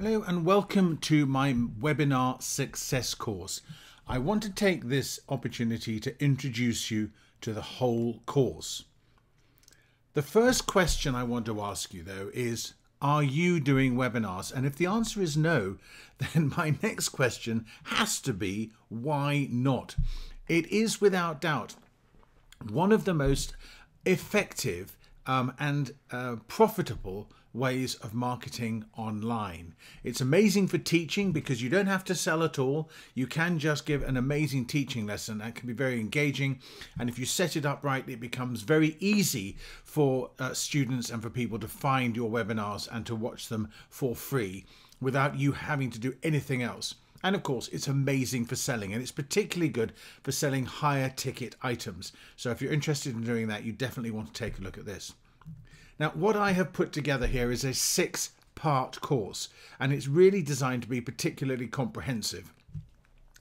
Hello and welcome to my webinar success course. I want to take this opportunity to introduce you to the whole course. The first question I want to ask you though is, are you doing webinars? And if the answer is no, then my next question has to be, why not? It is without doubt one of the most effective um, and uh, profitable ways of marketing online. It's amazing for teaching because you don't have to sell at all. You can just give an amazing teaching lesson that can be very engaging. And if you set it up right, it becomes very easy for uh, students and for people to find your webinars and to watch them for free without you having to do anything else. And of course, it's amazing for selling, and it's particularly good for selling higher ticket items. So if you're interested in doing that, you definitely want to take a look at this. Now, what I have put together here is a six part course, and it's really designed to be particularly comprehensive.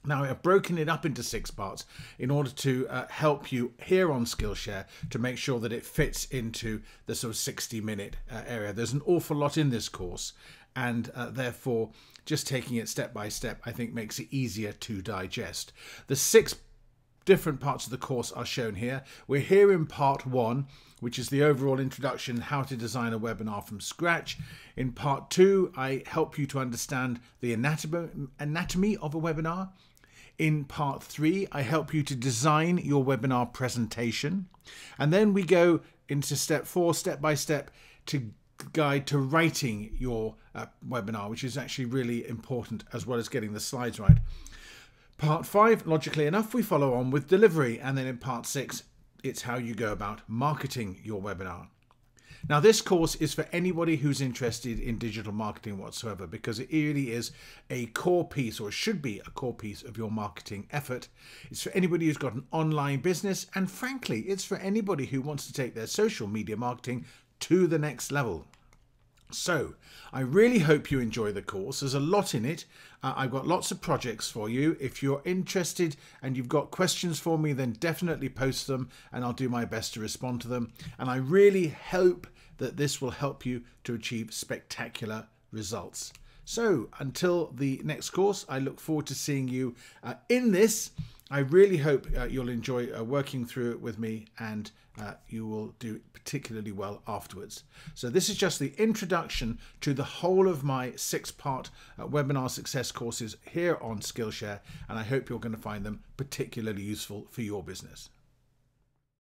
Now, I've broken it up into six parts in order to uh, help you here on Skillshare to make sure that it fits into the sort of 60 minute uh, area. There's an awful lot in this course, and uh, therefore, just taking it step by step, I think makes it easier to digest. The six different parts of the course are shown here. We're here in part one, which is the overall introduction, how to design a webinar from scratch. In part two, I help you to understand the anatomy of a webinar. In part three, I help you to design your webinar presentation. And then we go into step four, step by step, to guide to writing your uh, webinar, which is actually really important as well as getting the slides right. Part 5, logically enough, we follow on with delivery, and then in part 6, it's how you go about marketing your webinar. Now, this course is for anybody who's interested in digital marketing whatsoever because it really is a core piece, or should be a core piece, of your marketing effort. It's for anybody who's got an online business, and frankly, it's for anybody who wants to take their social media marketing to the next level. So, I really hope you enjoy the course. There's a lot in it. Uh, I've got lots of projects for you. If you're interested and you've got questions for me, then definitely post them and I'll do my best to respond to them. And I really hope that this will help you to achieve spectacular results. So, until the next course, I look forward to seeing you uh, in this. I really hope uh, you'll enjoy uh, working through it with me and uh, you will do particularly well afterwards. So this is just the introduction to the whole of my six-part uh, webinar success courses here on Skillshare and I hope you're going to find them particularly useful for your business.